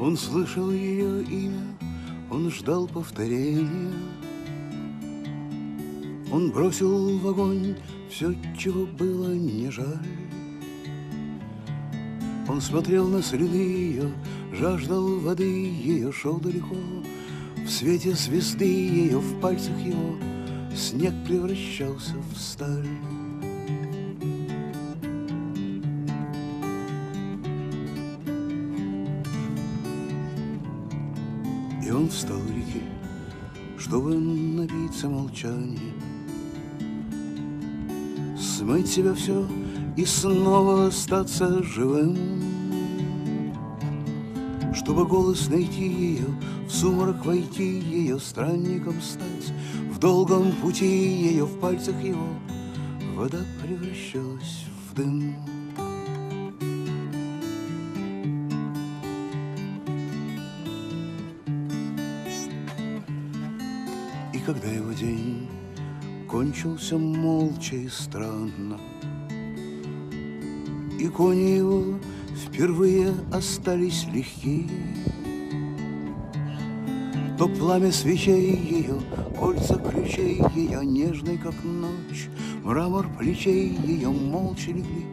Он слышал ее имя, он ждал повторения. Он бросил в огонь все, чего было не жаль. Он смотрел на следы ее, жаждал воды ее, шел далеко. В свете звезды ее, в пальцах его снег превращался в сталь. И он встал у реки, чтобы напиться молчания, Смыть себя все и снова остаться живым, Чтобы голос найти ее, в сумрак войти ее, странником стать, В долгом пути ее, в пальцах его Вода превращалась в дым. И когда его день кончился молча и странно, И кони его впервые остались легки, То пламя свечей ее, кольца ключей ее, Нежной, как ночь, мрамор плечей ее Молча легли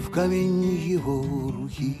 в камень его руки.